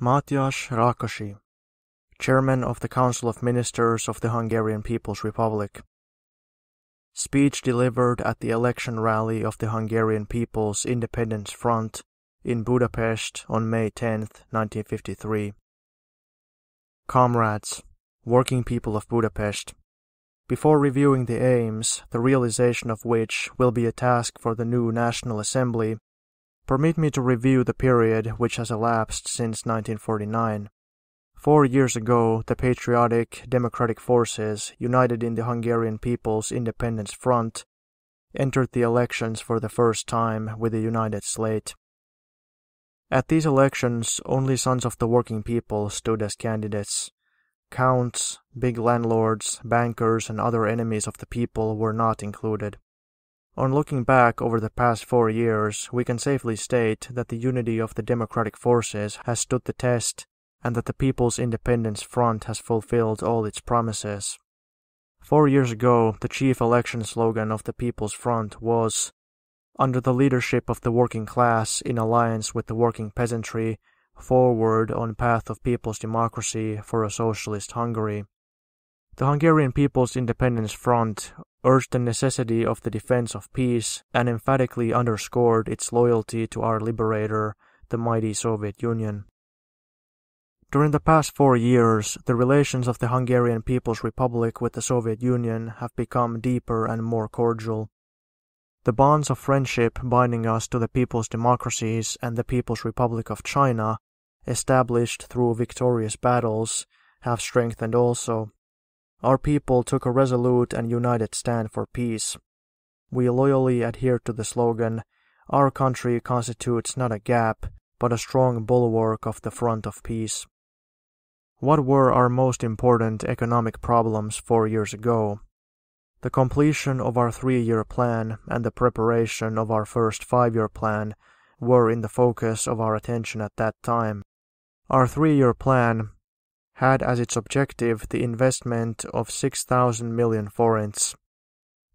Mátyás Rákosi, Chairman of the Council of Ministers of the Hungarian People's Republic. Speech delivered at the election rally of the Hungarian People's Independence Front in Budapest on May 10, 1953. Comrades, working people of Budapest, before reviewing the aims, the realization of which will be a task for the new National Assembly, permit me to review the period which has elapsed since 1949. Four years ago, the patriotic democratic forces, united in the Hungarian People's Independence Front, entered the elections for the first time with a united slate. At these elections, only sons of the working people stood as candidates. Counts, big landlords, bankers, and other enemies of the people were not included. On looking back over the past four years, we can safely state that the unity of the democratic forces has stood the test and that the People's Independence Front has fulfilled all its promises. Four years ago, the chief election slogan of the People's Front was Under the leadership of the working class in alliance with the working peasantry, forward on path of people's democracy for a socialist Hungary. The Hungarian People's Independence Front urged the necessity of the defense of peace and emphatically underscored its loyalty to our liberator, the mighty Soviet Union. During the past four years, the relations of the Hungarian People's Republic with the Soviet Union have become deeper and more cordial. The bonds of friendship binding us to the people's democracies and the People's Republic of China, established through victorious battles, have strengthened also. Our people took a resolute and united stand for peace. We loyally adhere to the slogan, Our country constitutes not a gap, but a strong bulwark of the front of peace. What were our most important economic problems four years ago? The completion of our three year plan and the preparation of our first five year plan were in the focus of our attention at that time. Our three year plan had as its objective the investment of 6,000 million forints.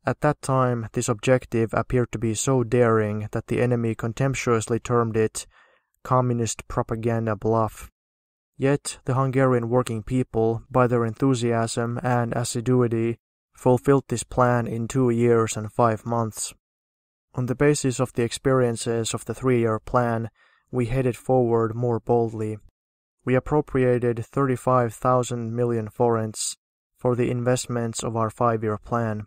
At that time, this objective appeared to be so daring that the enemy contemptuously termed it communist propaganda bluff. Yet the Hungarian working people, by their enthusiasm and assiduity, fulfilled this plan in two years and five months. On the basis of the experiences of the three year plan, we headed forward more boldly. We appropriated 35,000 million forints for the investments of our five year plan.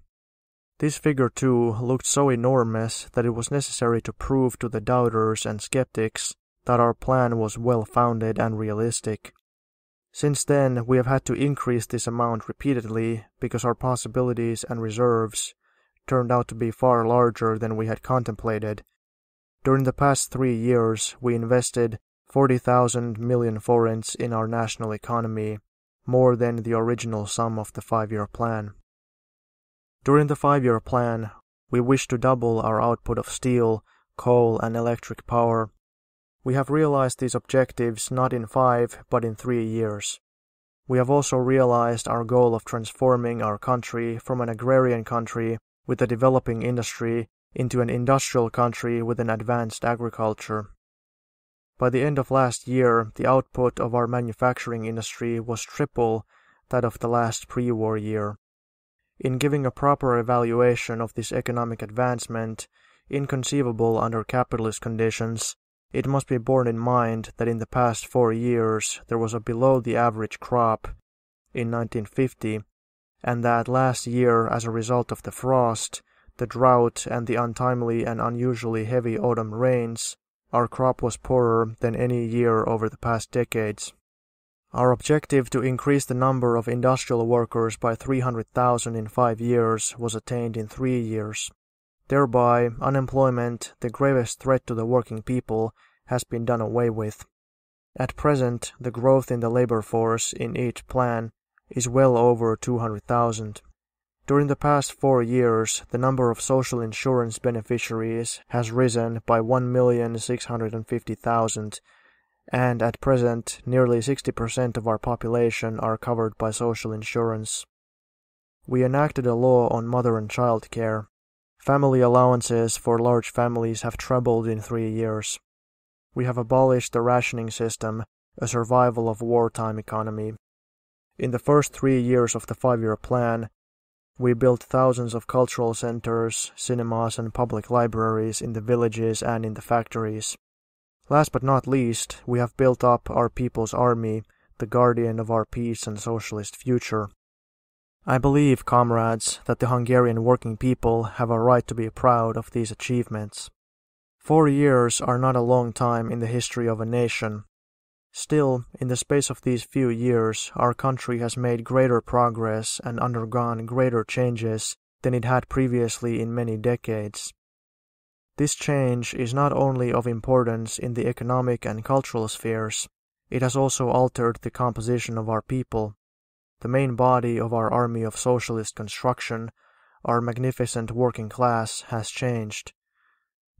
This figure, too, looked so enormous that it was necessary to prove to the doubters and skeptics that our plan was well founded and realistic. Since then, we have had to increase this amount repeatedly because our possibilities and reserves turned out to be far larger than we had contemplated. During the past three years, we invested 40,000 million forints in our national economy, more than the original sum of the five year plan. During the five year plan, we wish to double our output of steel, coal, and electric power we have realized these objectives not in five, but in three years. We have also realized our goal of transforming our country from an agrarian country with a developing industry into an industrial country with an advanced agriculture. By the end of last year, the output of our manufacturing industry was triple that of the last pre war year. In giving a proper evaluation of this economic advancement, inconceivable under capitalist conditions, it must be borne in mind that in the past four years there was a below the average crop in 1950, and that last year, as a result of the frost, the drought, and the untimely and unusually heavy autumn rains, our crop was poorer than any year over the past decades. Our objective to increase the number of industrial workers by 300,000 in five years was attained in three years. Thereby, unemployment, the gravest threat to the working people, has been done away with. At present, the growth in the labor force in each plan is well over 200,000. During the past four years, the number of social insurance beneficiaries has risen by 1,650,000, and at present, nearly 60% of our population are covered by social insurance. We enacted a law on mother and child care. Family allowances for large families have trebled in three years. We have abolished the rationing system a survival of wartime economy. In the first three years of the five year plan, we built thousands of cultural centers, cinemas, and public libraries in the villages and in the factories. Last but not least, we have built up our people's army, the guardian of our peace and socialist future. I believe, comrades, that the Hungarian working people have a right to be proud of these achievements. Four years are not a long time in the history of a nation. Still, in the space of these few years, our country has made greater progress and undergone greater changes than it had previously in many decades. This change is not only of importance in the economic and cultural spheres, it has also altered the composition of our people. The main body of our army of socialist construction, our magnificent working class, has changed.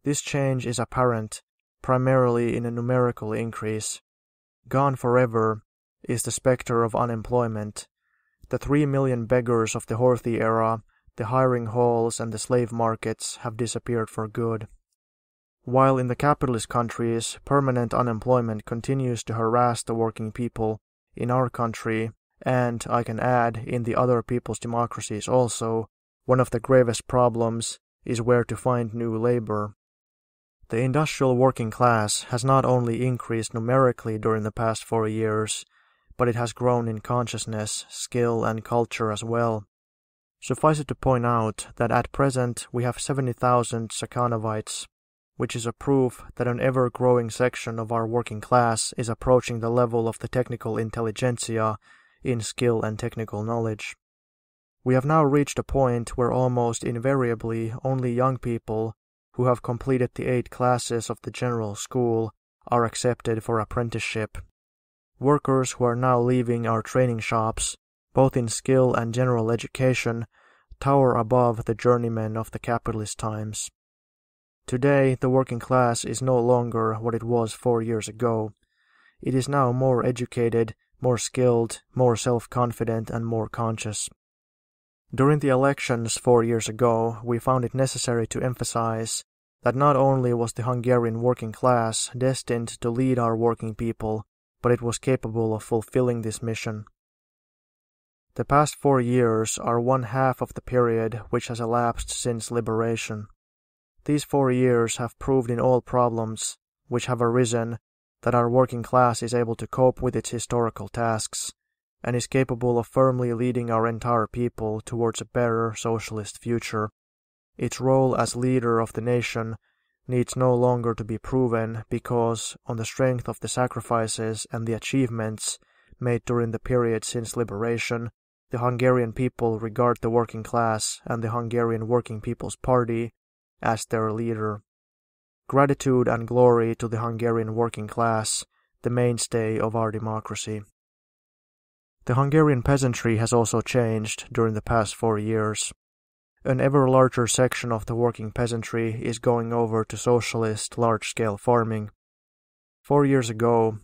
This change is apparent, primarily in a numerical increase. Gone forever is the specter of unemployment. The three million beggars of the Horthy era, the hiring halls, and the slave markets have disappeared for good. While in the capitalist countries permanent unemployment continues to harass the working people, in our country, and I can add in the other people's democracies also, one of the gravest problems is where to find new labor. The industrial working class has not only increased numerically during the past four years, but it has grown in consciousness, skill, and culture as well. Suffice it to point out that at present we have 70,000 Stakhanovites, which is a proof that an ever growing section of our working class is approaching the level of the technical intelligentsia in skill and technical knowledge. We have now reached a point where almost invariably only young people who have completed the eight classes of the general school are accepted for apprenticeship. Workers who are now leaving our training shops, both in skill and general education, tower above the journeymen of the capitalist times. Today, the working class is no longer what it was four years ago. It is now more educated, more skilled, more self confident, and more conscious. During the elections four years ago, we found it necessary to emphasize that not only was the Hungarian working class destined to lead our working people, but it was capable of fulfilling this mission. The past four years are one half of the period which has elapsed since liberation. These four years have proved in all problems which have arisen that our working class is able to cope with its historical tasks and is capable of firmly leading our entire people towards a better socialist future. Its role as leader of the nation needs no longer to be proven because, on the strength of the sacrifices and the achievements made during the period since liberation, the Hungarian people regard the working class and the Hungarian Working People's Party as their leader. Gratitude and glory to the Hungarian working class, the mainstay of our democracy. The Hungarian peasantry has also changed during the past four years. An ever larger section of the working peasantry is going over to socialist large scale farming. Four years ago,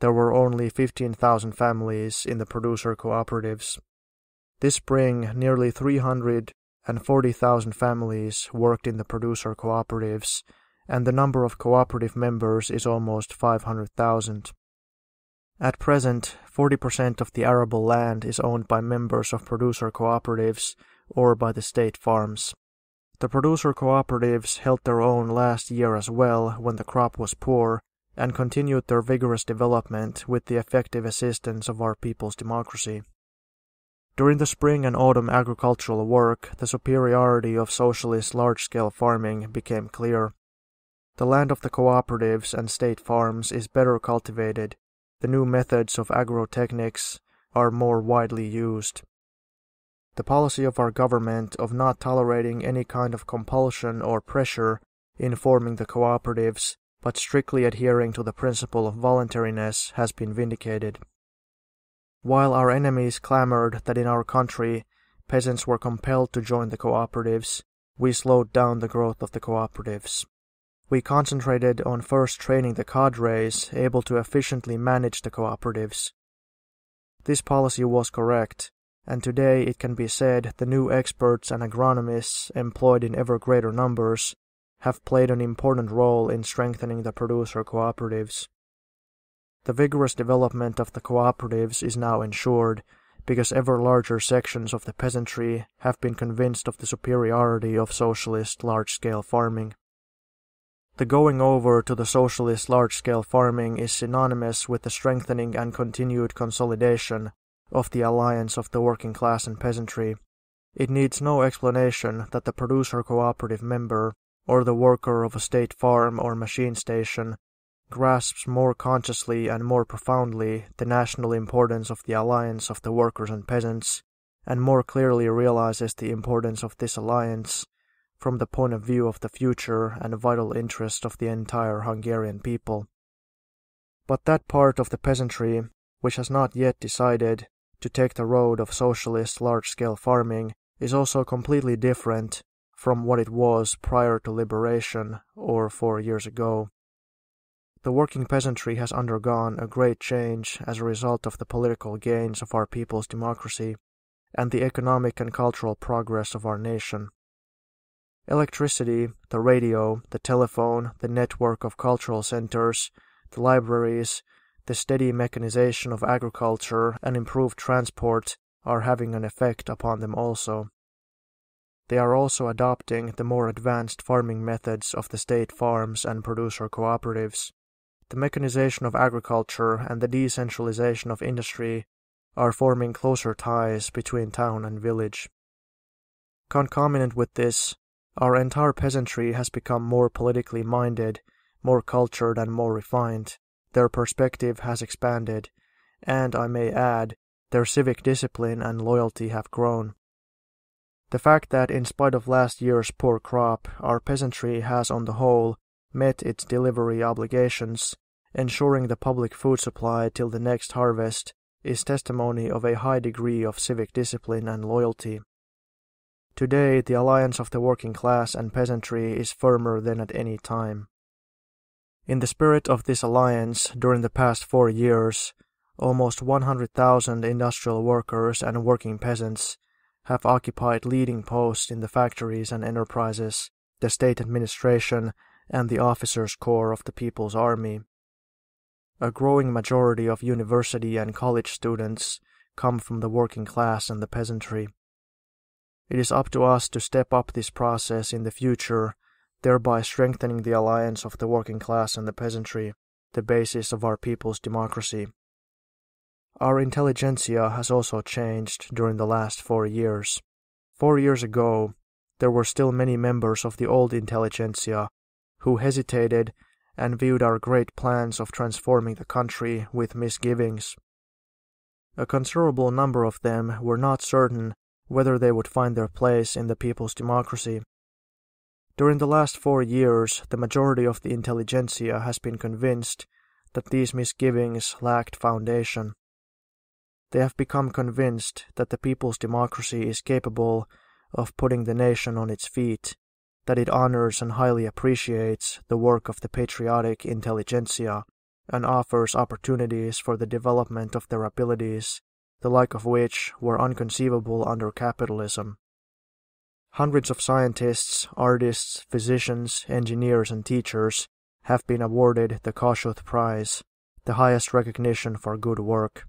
there were only 15,000 families in the producer cooperatives. This spring, nearly 340,000 families worked in the producer cooperatives, and the number of cooperative members is almost 500,000. At present, 40% of the arable land is owned by members of producer cooperatives or by the state farms. The producer cooperatives held their own last year as well when the crop was poor and continued their vigorous development with the effective assistance of our people's democracy. During the spring and autumn agricultural work, the superiority of socialist large scale farming became clear. The land of the cooperatives and state farms is better cultivated the new methods of agrotechnics are more widely used. The policy of our government of not tolerating any kind of compulsion or pressure in forming the cooperatives, but strictly adhering to the principle of voluntariness, has been vindicated. While our enemies clamored that in our country peasants were compelled to join the cooperatives, we slowed down the growth of the cooperatives. We concentrated on first training the cadres able to efficiently manage the cooperatives. This policy was correct, and today it can be said the new experts and agronomists employed in ever greater numbers have played an important role in strengthening the producer cooperatives. The vigorous development of the cooperatives is now ensured because ever larger sections of the peasantry have been convinced of the superiority of socialist large-scale farming. The going over to the socialist large-scale farming is synonymous with the strengthening and continued consolidation of the alliance of the working class and peasantry. It needs no explanation that the producer cooperative member or the worker of a state farm or machine station grasps more consciously and more profoundly the national importance of the alliance of the workers and peasants, and more clearly realizes the importance of this alliance from the point of view of the future and vital interest of the entire Hungarian people. But that part of the peasantry which has not yet decided to take the road of socialist large scale farming is also completely different from what it was prior to liberation or four years ago. The working peasantry has undergone a great change as a result of the political gains of our people's democracy and the economic and cultural progress of our nation. Electricity, the radio, the telephone, the network of cultural centers, the libraries, the steady mechanization of agriculture, and improved transport are having an effect upon them also. They are also adopting the more advanced farming methods of the state farms and producer cooperatives. The mechanization of agriculture and the decentralization of industry are forming closer ties between town and village. Concomitant with this, our entire peasantry has become more politically minded, more cultured, and more refined. Their perspective has expanded, and I may add, their civic discipline and loyalty have grown. The fact that, in spite of last year's poor crop, our peasantry has on the whole met its delivery obligations ensuring the public food supply till the next harvest is testimony of a high degree of civic discipline and loyalty. Today, the alliance of the working class and peasantry is firmer than at any time. In the spirit of this alliance, during the past four years, almost 100,000 industrial workers and working peasants have occupied leading posts in the factories and enterprises, the state administration, and the officers' corps of the People's Army. A growing majority of university and college students come from the working class and the peasantry. It is up to us to step up this process in the future, thereby strengthening the alliance of the working class and the peasantry, the basis of our people's democracy. Our intelligentsia has also changed during the last four years. Four years ago, there were still many members of the old intelligentsia who hesitated and viewed our great plans of transforming the country with misgivings. A considerable number of them were not certain whether they would find their place in the people's democracy. During the last four years, the majority of the intelligentsia has been convinced that these misgivings lacked foundation. They have become convinced that the people's democracy is capable of putting the nation on its feet that it honors and highly appreciates the work of the patriotic intelligentsia and offers opportunities for the development of their abilities, the like of which were unconceivable under capitalism. Hundreds of scientists, artists, physicians, engineers, and teachers have been awarded the Kossuth Prize, the highest recognition for good work.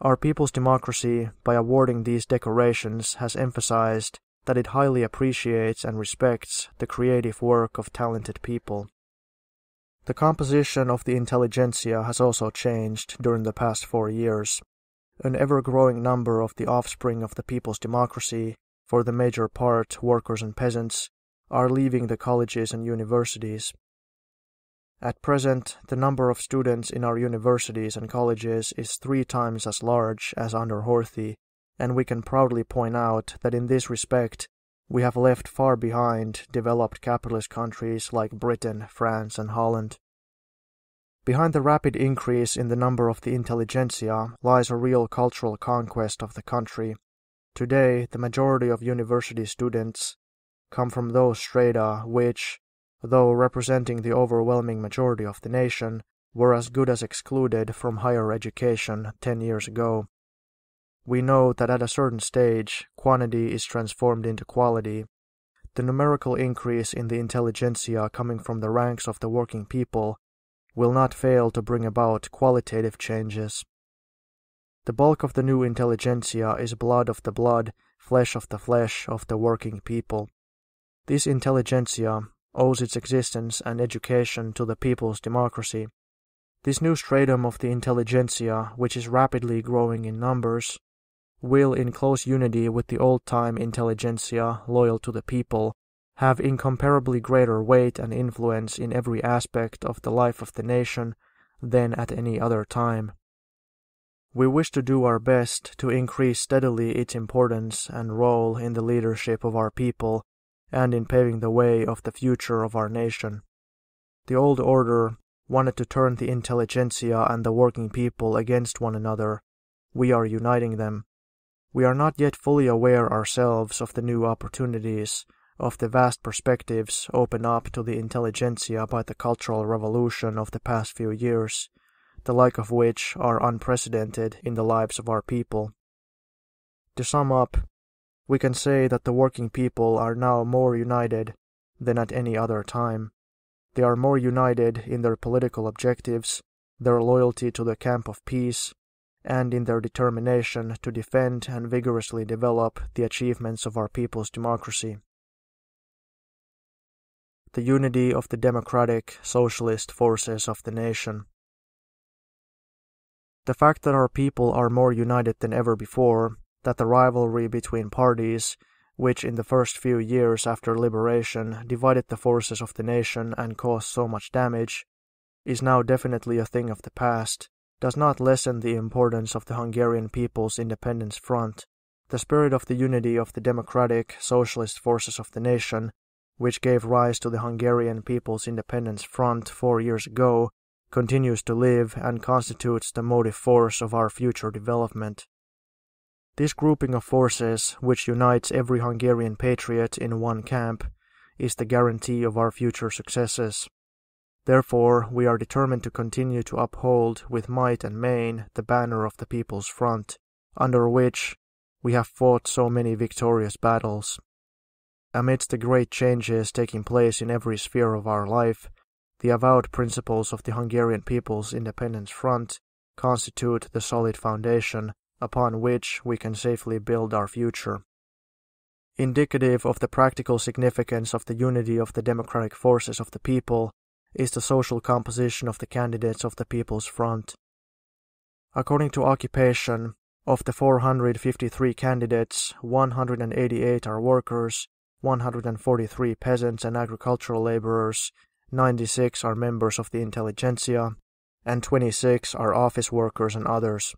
Our people's democracy, by awarding these decorations, has emphasized that it highly appreciates and respects the creative work of talented people. The composition of the intelligentsia has also changed during the past four years. An ever growing number of the offspring of the people's democracy, for the major part workers and peasants, are leaving the colleges and universities. At present, the number of students in our universities and colleges is three times as large as under Horthy and we can proudly point out that in this respect we have left far behind developed capitalist countries like Britain, France, and Holland. Behind the rapid increase in the number of the intelligentsia lies a real cultural conquest of the country. Today, the majority of university students come from those strata which, though representing the overwhelming majority of the nation, were as good as excluded from higher education ten years ago we know that at a certain stage, quantity is transformed into quality. The numerical increase in the intelligentsia coming from the ranks of the working people will not fail to bring about qualitative changes. The bulk of the new intelligentsia is blood of the blood, flesh of the flesh of the working people. This intelligentsia owes its existence and education to the people's democracy. This new stratum of the intelligentsia, which is rapidly growing in numbers, will, in close unity with the old time intelligentsia loyal to the people, have incomparably greater weight and influence in every aspect of the life of the nation than at any other time. We wish to do our best to increase steadily its importance and role in the leadership of our people and in paving the way of the future of our nation. The old order wanted to turn the intelligentsia and the working people against one another. We are uniting them. We are not yet fully aware ourselves of the new opportunities, of the vast perspectives opened up to the intelligentsia by the cultural revolution of the past few years, the like of which are unprecedented in the lives of our people. To sum up, we can say that the working people are now more united than at any other time. They are more united in their political objectives, their loyalty to the camp of peace, and in their determination to defend and vigorously develop the achievements of our people's democracy. The unity of the democratic, socialist forces of the nation. The fact that our people are more united than ever before that the rivalry between parties, which in the first few years after liberation divided the forces of the nation and caused so much damage, is now definitely a thing of the past, does not lessen the importance of the Hungarian People's Independence Front. The spirit of the unity of the democratic, socialist forces of the nation, which gave rise to the Hungarian People's Independence Front four years ago, continues to live and constitutes the motive force of our future development. This grouping of forces, which unites every Hungarian patriot in one camp, is the guarantee of our future successes. Therefore, we are determined to continue to uphold with might and main the banner of the People's Front, under which we have fought so many victorious battles. Amidst the great changes taking place in every sphere of our life, the avowed principles of the Hungarian People's Independence Front constitute the solid foundation upon which we can safely build our future. Indicative of the practical significance of the unity of the democratic forces of the people is the social composition of the candidates of the People's Front. According to occupation, of the 453 candidates, 188 are workers, 143 peasants and agricultural laborers, 96 are members of the intelligentsia, and 26 are office workers and others.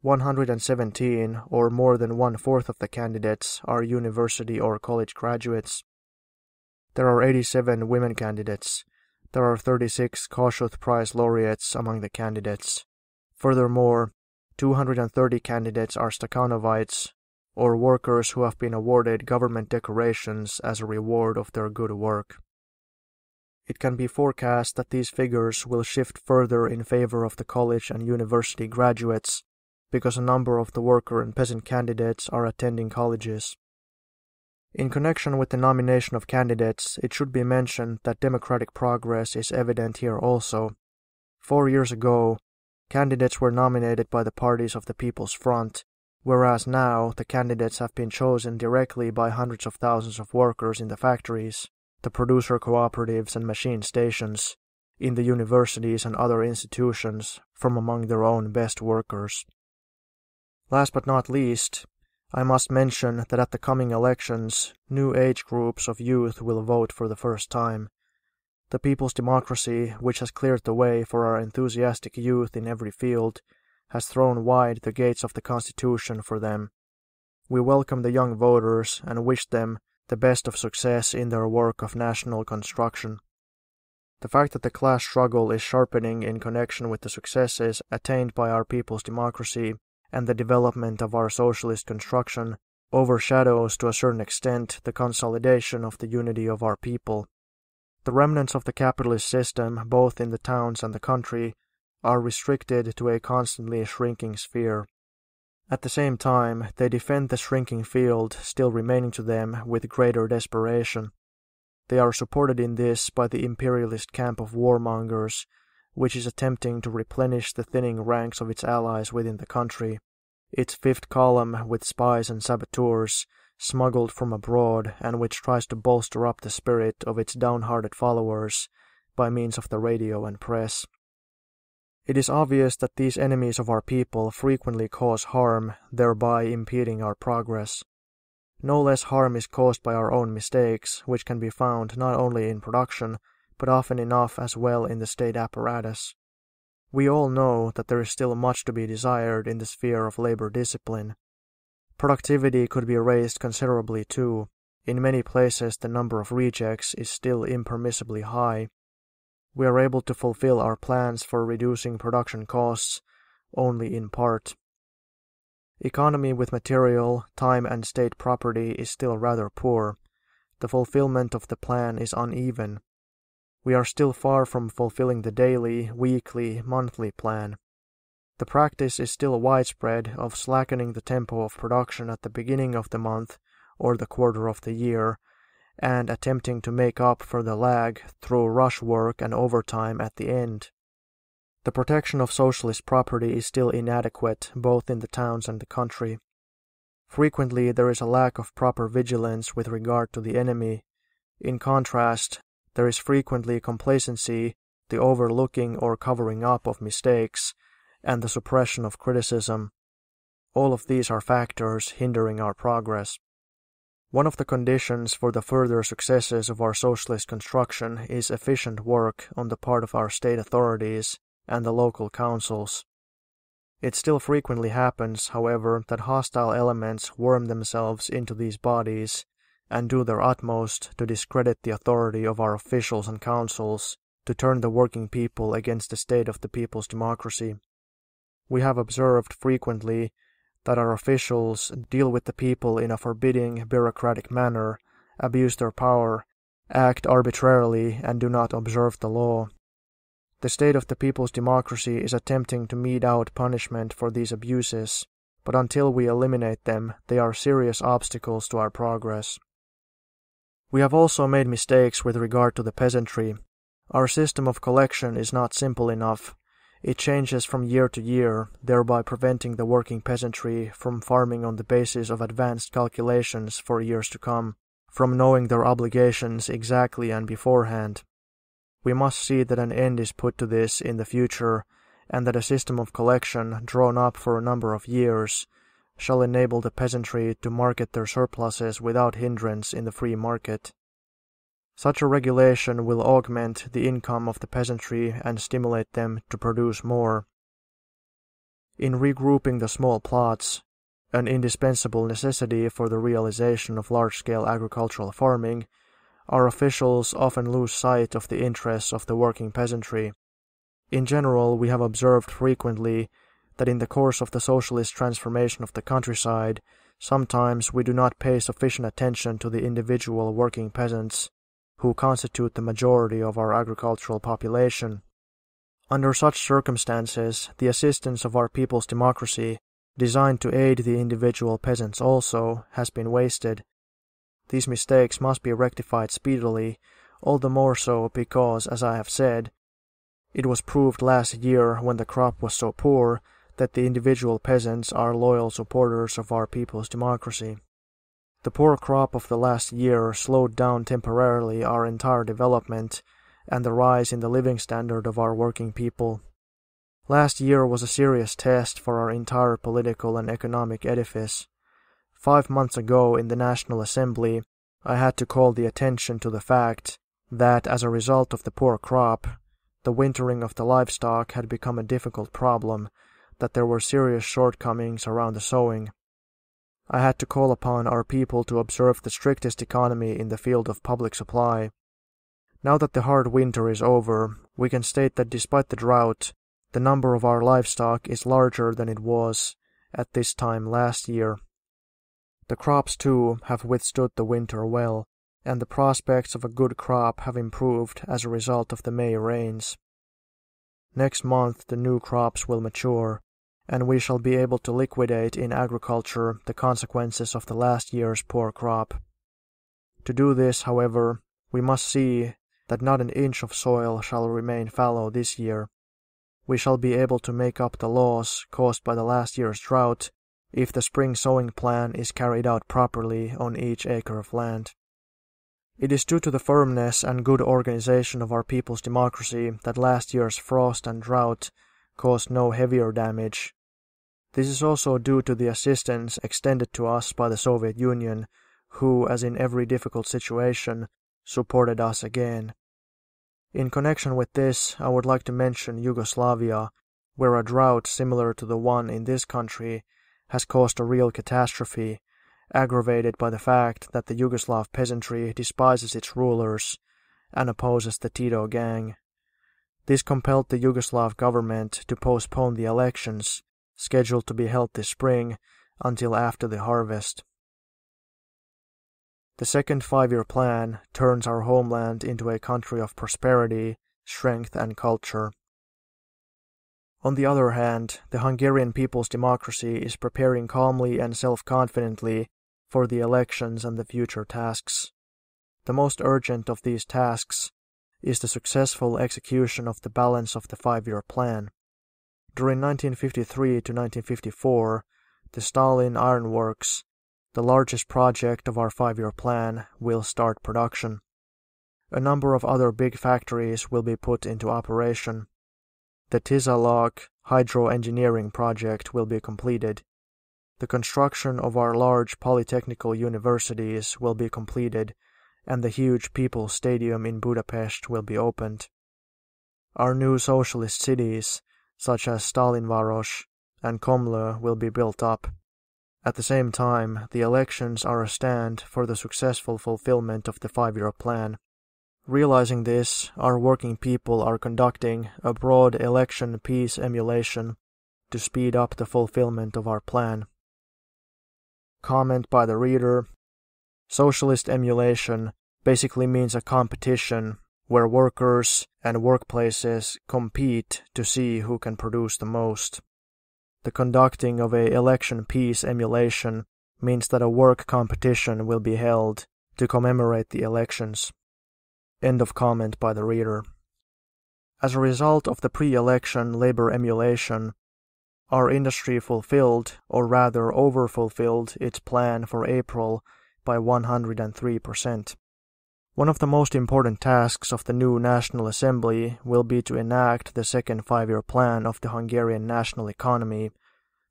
117, or more than one fourth of the candidates, are university or college graduates. There are 87 women candidates. There are 36 Kossuth Prize laureates among the candidates. Furthermore, 230 candidates are Stakhanovites, or workers who have been awarded government decorations as a reward of their good work. It can be forecast that these figures will shift further in favor of the college and university graduates because a number of the worker and peasant candidates are attending colleges. In connection with the nomination of candidates, it should be mentioned that democratic progress is evident here also. Four years ago, candidates were nominated by the parties of the People's Front, whereas now the candidates have been chosen directly by hundreds of thousands of workers in the factories, the producer cooperatives and machine stations, in the universities and other institutions from among their own best workers. Last but not least, I must mention that at the coming elections, new age groups of youth will vote for the first time. The People's Democracy, which has cleared the way for our enthusiastic youth in every field, has thrown wide the gates of the Constitution for them. We welcome the young voters and wish them the best of success in their work of national construction. The fact that the class struggle is sharpening in connection with the successes attained by our people's democracy and the development of our socialist construction overshadows to a certain extent the consolidation of the unity of our people. The remnants of the capitalist system, both in the towns and the country, are restricted to a constantly shrinking sphere. At the same time, they defend the shrinking field still remaining to them with greater desperation. They are supported in this by the imperialist camp of warmongers which is attempting to replenish the thinning ranks of its allies within the country. Its fifth column, with spies and saboteurs, smuggled from abroad, and which tries to bolster up the spirit of its downhearted followers by means of the radio and press. It is obvious that these enemies of our people frequently cause harm, thereby impeding our progress. No less harm is caused by our own mistakes, which can be found not only in production, but often enough as well in the state apparatus. We all know that there is still much to be desired in the sphere of labor discipline. Productivity could be raised considerably too. In many places, the number of rejects is still impermissibly high, we are able to fulfill our plans for reducing production costs only in part. Economy with material, time, and state property is still rather poor. The fulfillment of the plan is uneven. We are still far from fulfilling the daily, weekly, monthly plan. The practice is still widespread of slackening the tempo of production at the beginning of the month or the quarter of the year and attempting to make up for the lag through rush work and overtime at the end. The protection of socialist property is still inadequate both in the towns and the country. Frequently, there is a lack of proper vigilance with regard to the enemy. In contrast, there is frequently complacency, the overlooking or covering up of mistakes, and the suppression of criticism. All of these are factors hindering our progress. One of the conditions for the further successes of our socialist construction is efficient work on the part of our state authorities and the local councils. It still frequently happens, however, that hostile elements worm themselves into these bodies and do their utmost to discredit the authority of our officials and councils, to turn the working people against the state of the people's democracy. We have observed frequently that our officials deal with the people in a forbidding, bureaucratic manner, abuse their power, act arbitrarily, and do not observe the law. The state of the people's democracy is attempting to mete out punishment for these abuses, but until we eliminate them, they are serious obstacles to our progress. We have also made mistakes with regard to the peasantry. Our system of collection is not simple enough, it changes from year to year, thereby preventing the working peasantry from farming on the basis of advanced calculations for years to come, from knowing their obligations exactly and beforehand. We must see that an end is put to this in the future, and that a system of collection drawn up for a number of years shall enable the peasantry to market their surpluses without hindrance in the free market. Such a regulation will augment the income of the peasantry and stimulate them to produce more. In regrouping the small plots, an indispensable necessity for the realization of large-scale agricultural farming, our officials often lose sight of the interests of the working peasantry. In general, we have observed frequently that in the course of the socialist transformation of the countryside, sometimes we do not pay sufficient attention to the individual working peasants who constitute the majority of our agricultural population. Under such circumstances, the assistance of our people's democracy, designed to aid the individual peasants also, has been wasted. These mistakes must be rectified speedily, all the more so because, as I have said, it was proved last year when the crop was so poor that the individual peasants are loyal supporters of our people's democracy. The poor crop of the last year slowed down temporarily our entire development and the rise in the living standard of our working people. Last year was a serious test for our entire political and economic edifice. Five months ago in the National Assembly, I had to call the attention to the fact that as a result of the poor crop, the wintering of the livestock had become a difficult problem, that there were serious shortcomings around the sowing, I had to call upon our people to observe the strictest economy in the field of public supply. Now that the hard winter is over, we can state that despite the drought, the number of our livestock is larger than it was at this time last year. The crops, too, have withstood the winter well, and the prospects of a good crop have improved as a result of the May rains. Next month the new crops will mature, and we shall be able to liquidate in agriculture the consequences of the last year's poor crop. To do this, however, we must see that not an inch of soil shall remain fallow this year. we shall be able to make up the loss caused by the last year's drought if the spring sowing plan is carried out properly on each acre of land. It is due to the firmness and good organization of our people's democracy that last year's frost and drought caused no heavier damage. This is also due to the assistance extended to us by the Soviet Union, who, as in every difficult situation, supported us again. In connection with this, I would like to mention Yugoslavia, where a drought similar to the one in this country has caused a real catastrophe, aggravated by the fact that the Yugoslav peasantry despises its rulers and opposes the Tito gang. This compelled the Yugoslav government to postpone the elections, scheduled to be held this spring, until after the harvest. The second five-year plan turns our homeland into a country of prosperity, strength and culture. On the other hand, the Hungarian people's democracy is preparing calmly and self-confidently for the elections and the future tasks. The most urgent of these tasks is the successful execution of the balance of the five-year plan. During 1953 to 1954, the Stalin Iron Works the largest project of our five-year plan will start production. A number of other big factories will be put into operation. The Tiszalök hydro engineering project will be completed. The construction of our large polytechnical universities will be completed and the huge People's Stadium in Budapest will be opened. Our new socialist cities, such as Stalinvaros and Komló, will be built up. At the same time, the elections are a stand for the successful fulfillment of the five-year plan. Realizing this, our working people are conducting a broad election peace emulation to speed up the fulfillment of our plan. Comment by the reader Socialist emulation basically means a competition where workers and workplaces compete to see who can produce the most. The conducting of a election peace emulation means that a work competition will be held to commemorate the elections. End of comment by the reader. As a result of the pre-election labor emulation, our industry fulfilled, or rather over-fulfilled, its plan for April by 103%. One of the most important tasks of the new National Assembly will be to enact the second five-year plan of the Hungarian national economy,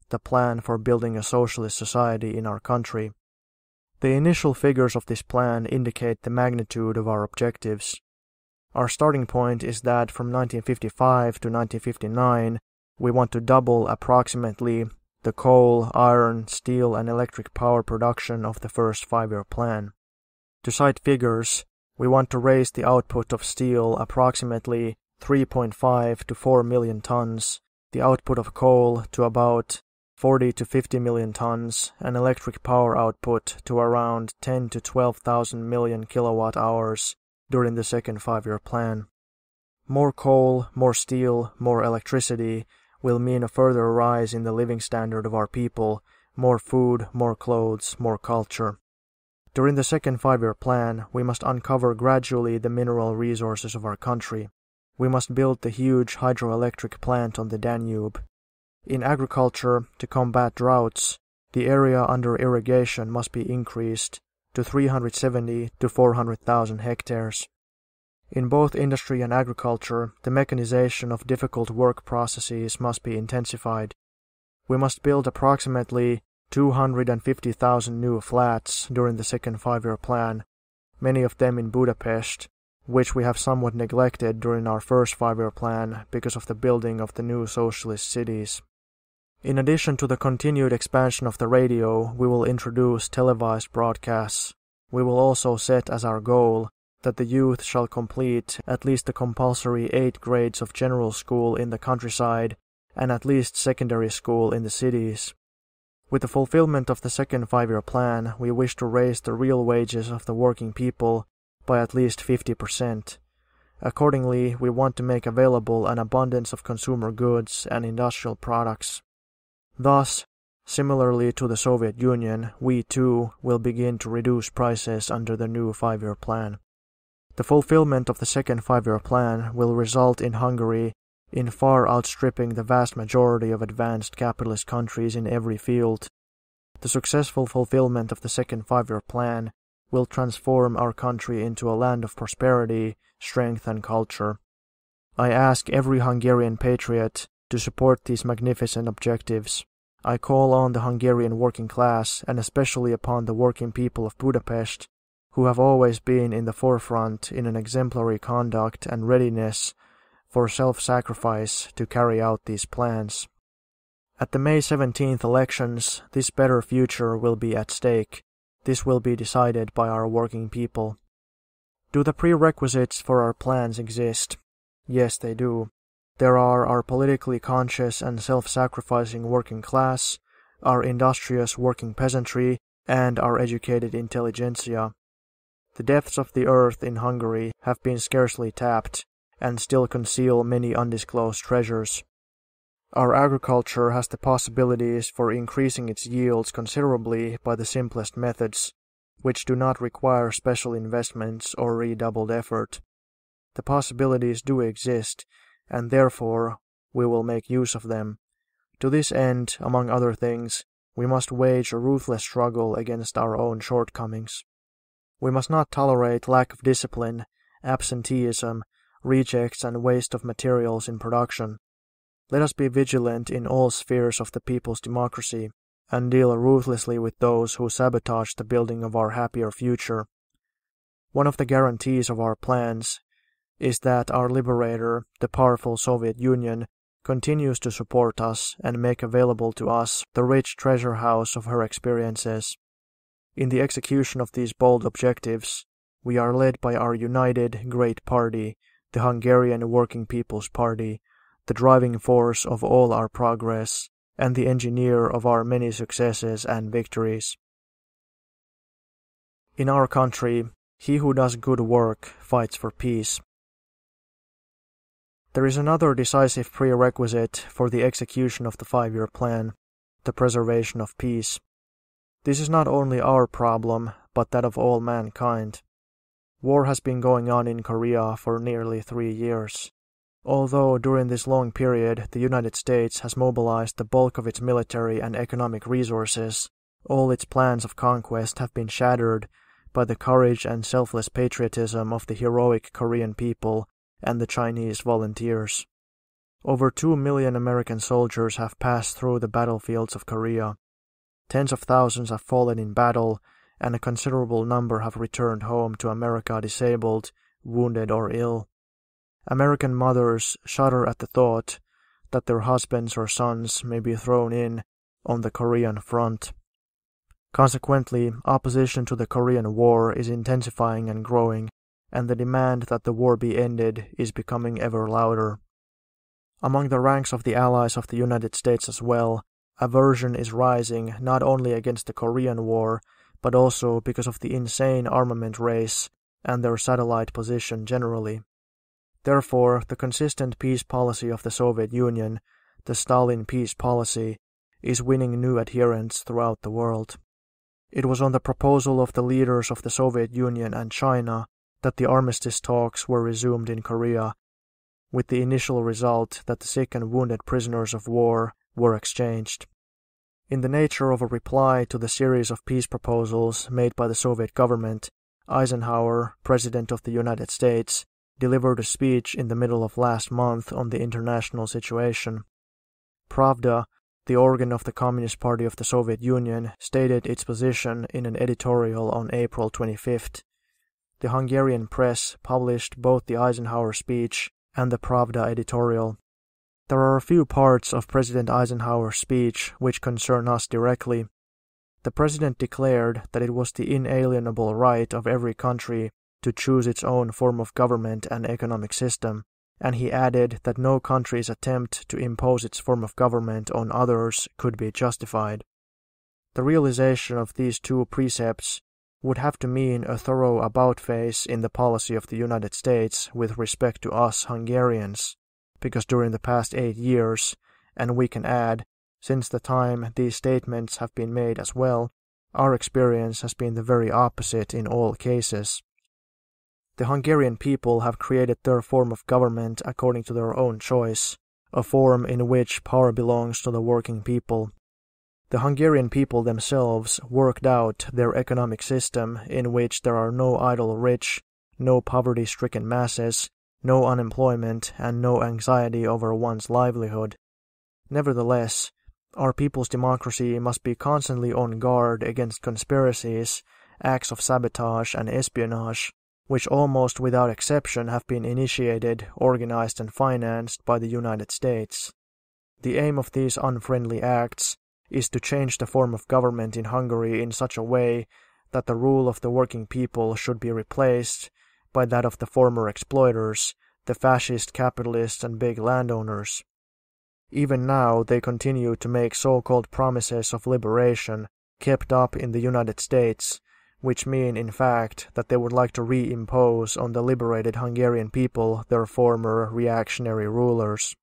the plan for building a socialist society in our country. The initial figures of this plan indicate the magnitude of our objectives. Our starting point is that from 1955 to 1959, we want to double approximately the coal, iron, steel, and electric power production of the first five year plan. To cite figures, we want to raise the output of steel approximately 3.5 to 4 million tons, the output of coal to about 40 to 50 million tons, and electric power output to around 10 to 12,000 million kilowatt hours during the second five-year plan. More coal, more steel, more electricity will mean a further rise in the living standard of our people, more food, more clothes, more culture. During the second five-year plan, we must uncover gradually the mineral resources of our country. We must build the huge hydroelectric plant on the Danube. In agriculture, to combat droughts, the area under irrigation must be increased to 370 to 400,000 hectares. In both industry and agriculture, the mechanization of difficult work processes must be intensified. We must build approximately 250,000 new flats during the second five-year plan, many of them in Budapest, which we have somewhat neglected during our first five-year plan because of the building of the new socialist cities. In addition to the continued expansion of the radio, we will introduce televised broadcasts. We will also set as our goal that the youth shall complete at least the compulsory eight grades of general school in the countryside and at least secondary school in the cities. With the fulfillment of the second five-year plan, we wish to raise the real wages of the working people by at least 50%. Accordingly, we want to make available an abundance of consumer goods and industrial products. Thus, similarly to the Soviet Union, we too will begin to reduce prices under the new five-year plan. The fulfillment of the second five-year plan will result in Hungary in far outstripping the vast majority of advanced capitalist countries in every field. The successful fulfillment of the second five year plan will transform our country into a land of prosperity, strength, and culture. I ask every Hungarian patriot to support these magnificent objectives. I call on the Hungarian working class and especially upon the working people of Budapest, who have always been in the forefront in an exemplary conduct and readiness for self-sacrifice to carry out these plans. At the May 17th elections, this better future will be at stake. This will be decided by our working people. Do the prerequisites for our plans exist? Yes, they do. There are our politically conscious and self-sacrificing working class, our industrious working peasantry, and our educated intelligentsia. The depths of the earth in Hungary have been scarcely tapped, and still conceal many undisclosed treasures. Our agriculture has the possibilities for increasing its yields considerably by the simplest methods, which do not require special investments or redoubled effort. The possibilities do exist, and therefore we will make use of them. To this end, among other things, we must wage a ruthless struggle against our own shortcomings. We must not tolerate lack of discipline, absenteeism, rejects and waste of materials in production. Let us be vigilant in all spheres of the people's democracy and deal ruthlessly with those who sabotage the building of our happier future. One of the guarantees of our plans is that our liberator, the powerful Soviet Union, continues to support us and make available to us the rich treasure house of her experiences. In the execution of these bold objectives, we are led by our united great party the Hungarian Working People's Party, the driving force of all our progress, and the engineer of our many successes and victories. In our country, he who does good work fights for peace. There is another decisive prerequisite for the execution of the five year plan the preservation of peace. This is not only our problem, but that of all mankind. War has been going on in Korea for nearly three years. Although during this long period the United States has mobilized the bulk of its military and economic resources, all its plans of conquest have been shattered by the courage and selfless patriotism of the heroic Korean people and the Chinese volunteers. Over two million American soldiers have passed through the battlefields of Korea. Tens of thousands have fallen in battle and a considerable number have returned home to America disabled, wounded, or ill. American mothers shudder at the thought that their husbands or sons may be thrown in on the Korean front. Consequently, opposition to the Korean War is intensifying and growing, and the demand that the war be ended is becoming ever louder. Among the ranks of the allies of the United States as well, aversion is rising not only against the Korean War, but also because of the insane armament race and their satellite position generally. Therefore, the consistent peace policy of the Soviet Union, the Stalin peace policy, is winning new adherents throughout the world. It was on the proposal of the leaders of the Soviet Union and China that the armistice talks were resumed in Korea, with the initial result that the sick and wounded prisoners of war were exchanged. In the nature of a reply to the series of peace proposals made by the Soviet government, Eisenhower, President of the United States, delivered a speech in the middle of last month on the international situation. Pravda, the organ of the Communist Party of the Soviet Union, stated its position in an editorial on April 25th. The Hungarian press published both the Eisenhower speech and the Pravda editorial. There are a few parts of President Eisenhower's speech which concern us directly. The President declared that it was the inalienable right of every country to choose its own form of government and economic system, and he added that no country's attempt to impose its form of government on others could be justified. The realization of these two precepts would have to mean a thorough about face in the policy of the United States with respect to us Hungarians because during the past eight years, and we can add, since the time these statements have been made as well, our experience has been the very opposite in all cases. The Hungarian people have created their form of government according to their own choice, a form in which power belongs to the working people. The Hungarian people themselves worked out their economic system in which there are no idle rich, no poverty stricken masses, no unemployment, and no anxiety over one's livelihood. Nevertheless, our people's democracy must be constantly on guard against conspiracies, acts of sabotage, and espionage, which almost without exception have been initiated, organized, and financed by the United States. The aim of these unfriendly acts is to change the form of government in Hungary in such a way that the rule of the working people should be replaced by that of the former exploiters, the fascist capitalists and big landowners. Even now they continue to make so-called promises of liberation kept up in the United States, which mean in fact that they would like to reimpose on the liberated Hungarian people their former reactionary rulers.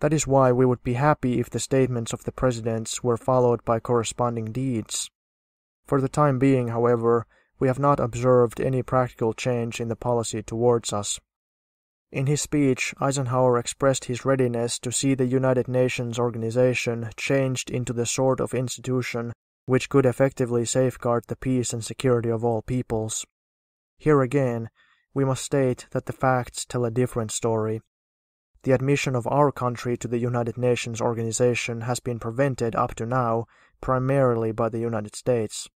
That is why we would be happy if the statements of the presidents were followed by corresponding deeds. For the time being, however, we have not observed any practical change in the policy towards us. In his speech, Eisenhower expressed his readiness to see the United Nations organization changed into the sort of institution which could effectively safeguard the peace and security of all peoples. Here again, we must state that the facts tell a different story. The admission of our country to the United Nations organization has been prevented up to now primarily by the United States.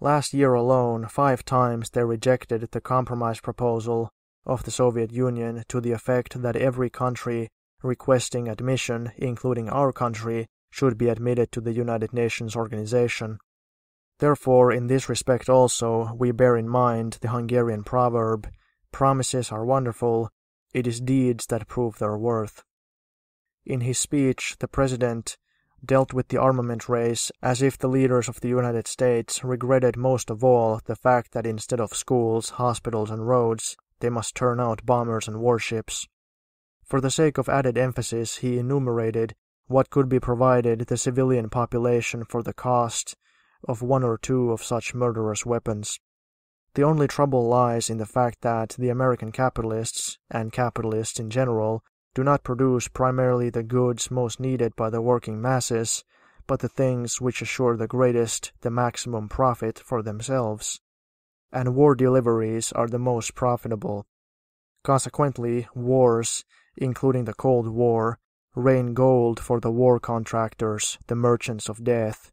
Last year alone, five times they rejected the compromise proposal of the Soviet Union to the effect that every country requesting admission, including our country, should be admitted to the United Nations organization. Therefore, in this respect also, we bear in mind the Hungarian proverb, promises are wonderful, it is deeds that prove their worth. In his speech, the President dealt with the armament race as if the leaders of the United States regretted most of all the fact that instead of schools, hospitals, and roads, they must turn out bombers and warships. For the sake of added emphasis, he enumerated what could be provided the civilian population for the cost of one or two of such murderous weapons. The only trouble lies in the fact that the American capitalists, and capitalists in general, do not produce primarily the goods most needed by the working masses, but the things which assure the greatest, the maximum profit for themselves. And war deliveries are the most profitable. Consequently, wars, including the Cold War, rain gold for the war contractors, the merchants of death.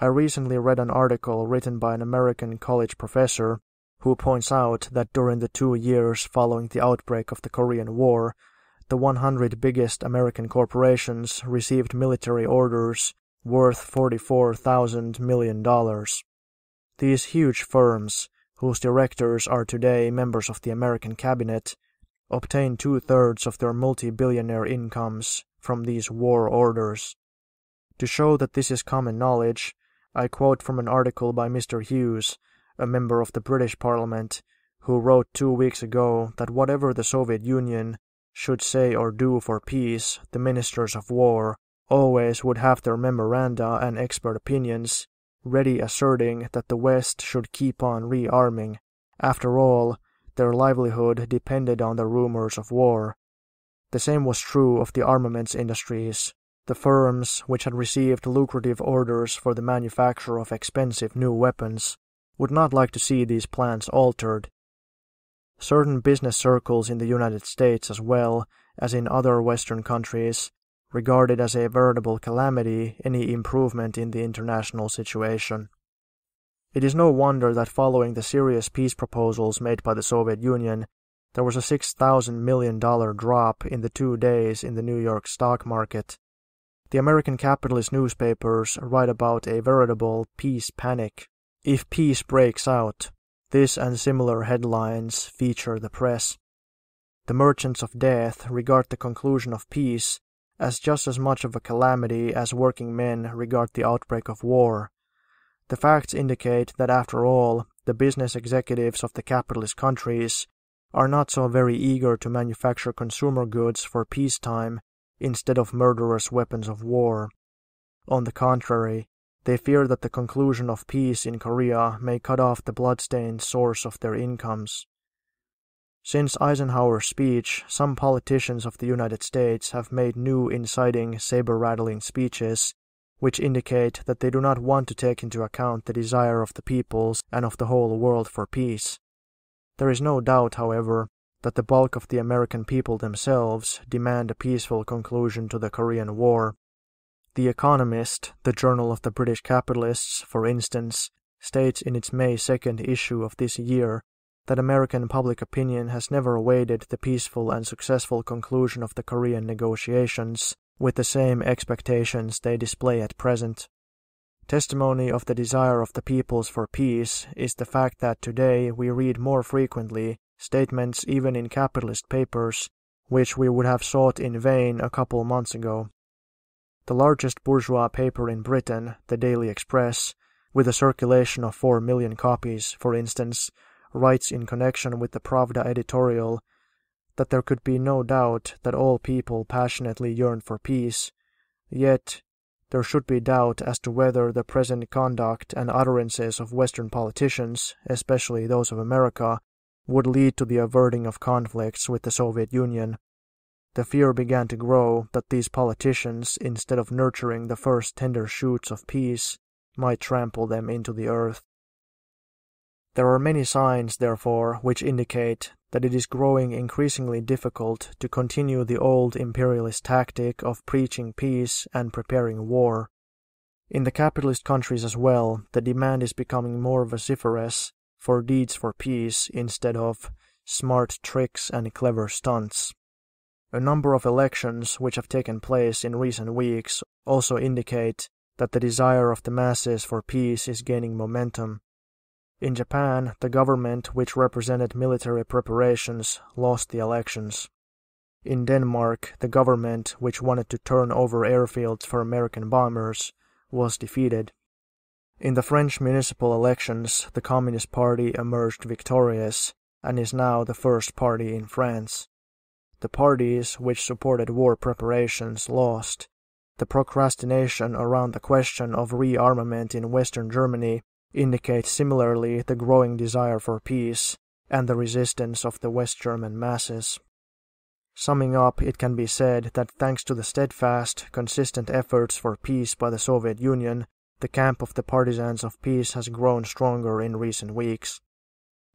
I recently read an article written by an American college professor who points out that during the two years following the outbreak of the Korean War, the 100 biggest American corporations received military orders worth $44,000 million. These huge firms, whose directors are today members of the American cabinet, obtain two thirds of their multi billionaire incomes from these war orders. To show that this is common knowledge, I quote from an article by Mr. Hughes, a member of the British Parliament, who wrote two weeks ago that whatever the Soviet Union should say or do for peace, the ministers of war always would have their memoranda and expert opinions ready asserting that the West should keep on rearming. After all, their livelihood depended on the rumors of war. The same was true of the armaments industries. The firms, which had received lucrative orders for the manufacture of expensive new weapons, would not like to see these plans altered Certain business circles in the United States as well as in other Western countries regarded as a veritable calamity any improvement in the international situation. It is no wonder that following the serious peace proposals made by the Soviet Union, there was a $6,000 million drop in the two days in the New York stock market. The American capitalist newspapers write about a veritable peace panic. If peace breaks out, this and similar headlines feature the press. The merchants of death regard the conclusion of peace as just as much of a calamity as working men regard the outbreak of war. The facts indicate that after all, the business executives of the capitalist countries are not so very eager to manufacture consumer goods for peacetime instead of murderous weapons of war. On the contrary, They fear that the conclusion of peace in Korea may cut off the bloodstained source of their incomes. Since Eisenhower's speech, some politicians of the United States have made new inciting, saber rattling speeches, which indicate that they do not want to take into account the desire of the peoples and of the whole world for peace. There is no doubt, however, that the bulk of the American people themselves demand a peaceful conclusion to the Korean War. The Economist, the journal of the British capitalists, for instance, states in its May 2nd issue of this year that American public opinion has never awaited the peaceful and successful conclusion of the Korean negotiations with the same expectations they display at present. Testimony of the desire of the peoples for peace is the fact that today we read more frequently statements even in capitalist papers which we would have sought in vain a couple months ago. The largest bourgeois paper in Britain, the Daily Express, with a circulation of 4 million copies, for instance, writes in connection with the Pravda editorial that there could be no doubt that all people passionately yearn for peace, yet there should be doubt as to whether the present conduct and utterances of Western politicians, especially those of America, would lead to the averting of conflicts with the Soviet Union. The fear began to grow that these politicians, instead of nurturing the first tender shoots of peace, might trample them into the earth. There are many signs, therefore, which indicate that it is growing increasingly difficult to continue the old imperialist tactic of preaching peace and preparing war. In the capitalist countries as well, the demand is becoming more vociferous for deeds for peace instead of smart tricks and clever stunts. A number of elections which have taken place in recent weeks also indicate that the desire of the masses for peace is gaining momentum. In Japan, the government which represented military preparations lost the elections. In Denmark, the government which wanted to turn over airfields for American bombers was defeated. In the French municipal elections, the Communist Party emerged victorious and is now the first party in France. The parties which supported war preparations lost. The procrastination around the question of rearmament in Western Germany indicates similarly the growing desire for peace and the resistance of the West German masses. Summing up, it can be said that thanks to the steadfast, consistent efforts for peace by the Soviet Union, the camp of the partisans of peace has grown stronger in recent weeks.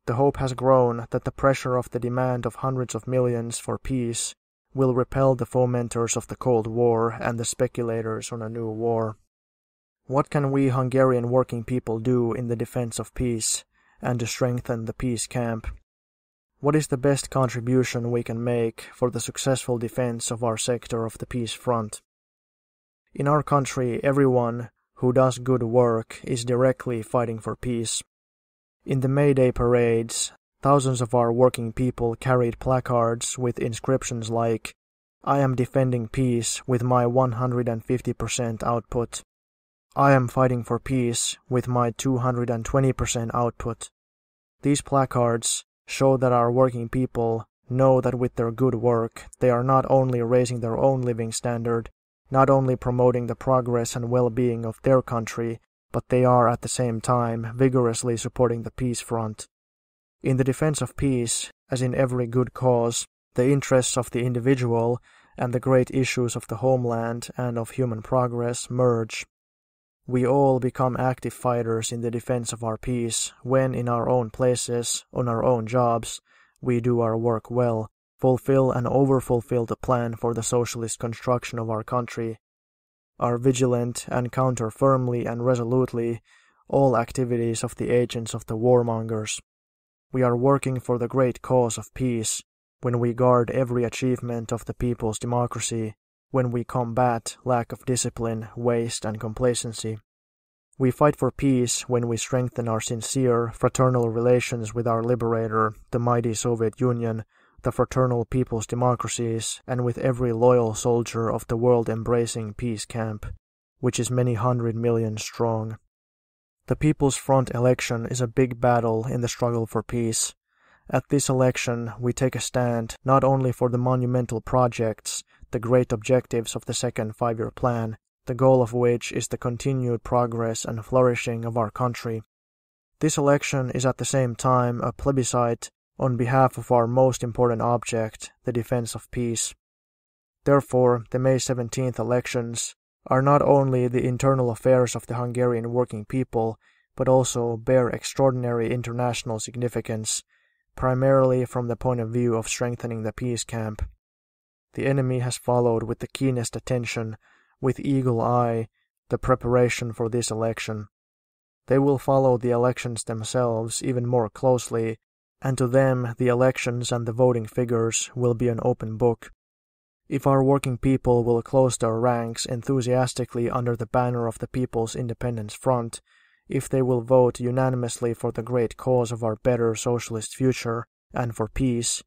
The hope has grown that the pressure of the demand of hundreds of millions for peace will repel the fomenters of the Cold War and the speculators on a new war. What can we Hungarian working people do in the defense of peace and to strengthen the peace camp? What is the best contribution we can make for the successful defense of our sector of the peace front? In our country, everyone who does good work is directly fighting for peace. In the May Day parades, thousands of our working people carried placards with inscriptions like, I am defending peace with my 150% output. I am fighting for peace with my 220% output. These placards show that our working people know that with their good work, they are not only raising their own living standard, not only promoting the progress and well being of their country, but they are at the same time vigorously supporting the peace front. In the defense of peace, as in every good cause, the interests of the individual and the great issues of the homeland and of human progress merge. We all become active fighters in the defense of our peace when, in our own places, on our own jobs, we do our work well, fulfill and overfulfill the plan for the socialist construction of our country, are vigilant and counter firmly and resolutely all activities of the agents of the warmongers. We are working for the great cause of peace when we guard every achievement of the people's democracy when we combat lack of discipline, waste, and complacency. We fight for peace when we strengthen our sincere, fraternal relations with our liberator, the mighty Soviet Union, the fraternal people's democracies, and with every loyal soldier of the world embracing peace camp, which is many hundred million strong. The People's Front election is a big battle in the struggle for peace. At this election, we take a stand not only for the monumental projects the great objectives of the second five year plan, the goal of which is the continued progress and flourishing of our country. This election is at the same time a plebiscite on behalf of our most important object, the defense of peace. Therefore, the May 17th elections are not only the internal affairs of the Hungarian working people, but also bear extraordinary international significance, primarily from the point of view of strengthening the peace camp. The enemy has followed with the keenest attention, with eagle eye, the preparation for this election. They will follow the elections themselves even more closely, and to them the elections and the voting figures will be an open book. If our working people will close their ranks enthusiastically under the banner of the People's Independence Front, if they will vote unanimously for the great cause of our better socialist future and for peace,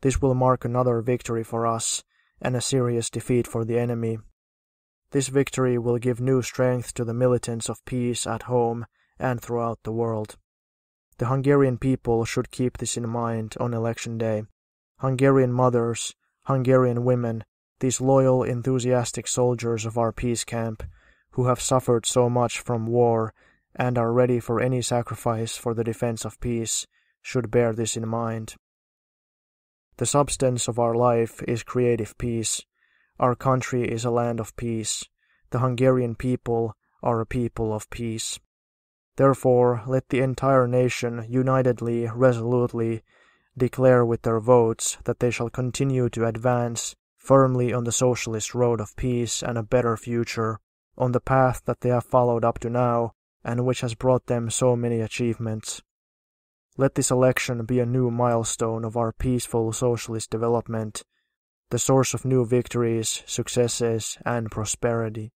this will mark another victory for us and a serious defeat for the enemy. This victory will give new strength to the militants of peace at home and throughout the world. The Hungarian people should keep this in mind on election day. Hungarian mothers, Hungarian women, these loyal, enthusiastic soldiers of our peace camp, who have suffered so much from war and are ready for any sacrifice for the defense of peace, should bear this in mind. The substance of our life is creative peace. Our country is a land of peace. The Hungarian people are a people of peace. Therefore, let the entire nation unitedly, resolutely, declare with their votes that they shall continue to advance firmly on the socialist road of peace and a better future, on the path that they have followed up to now, and which has brought them so many achievements. Let this election be a new milestone of our peaceful socialist development, the source of new victories, successes, and prosperity.